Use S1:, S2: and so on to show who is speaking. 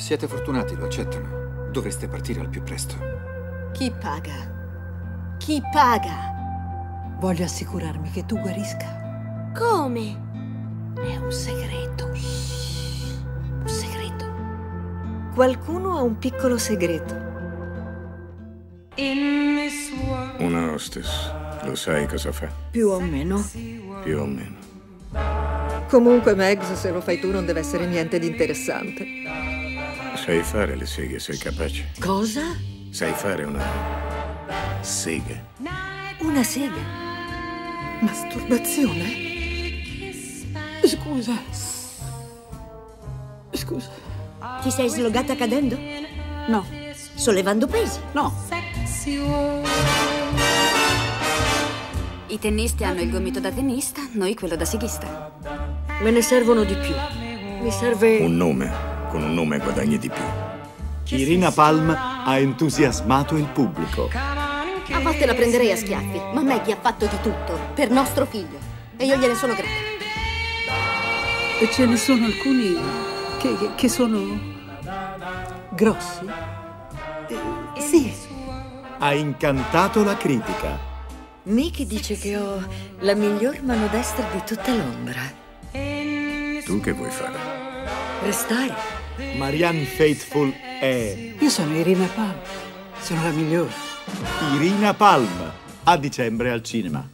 S1: Siete fortunati, lo accettano. Dovreste partire al più presto.
S2: Chi paga? Chi paga?
S3: Voglio assicurarmi che tu guarisca.
S2: Come?
S3: È un segreto. Un segreto.
S2: Qualcuno ha un piccolo segreto.
S4: Una hostess. Lo sai cosa fa?
S2: Più o meno.
S4: Più o meno.
S2: Comunque, Megs, se lo fai tu non deve essere niente di interessante.
S4: Sai fare le seghe, sei capace?
S2: Cosa?
S4: Sai fare una sega.
S2: Una sega.
S3: Masturbazione? Scusa. Scusa.
S2: Ti sei slogata cadendo?
S3: No,
S2: Sollevando pesi?
S3: no.
S5: I tennisti hanno il gomito da tennista, noi quello da sighista.
S2: Me ne servono di più. Mi serve...
S4: Un nome. Con un nome guadagni di più.
S6: Irina Palm ha entusiasmato il pubblico.
S5: A volte la prenderei a schiaffi, ma Maggie ha fatto di tutto per nostro figlio. E io gliene sono grata.
S3: E ce ne sono alcuni che, che sono grossi? Eh, sì.
S6: Ha incantato la critica.
S2: Mickey dice che ho la miglior mano destra di tutta Londra.
S4: Tu che vuoi fare?
S2: Restare.
S6: Marianne Faithful è
S3: Io sono Irina Palm. Sono la migliore.
S6: Irina Palm. A dicembre al cinema.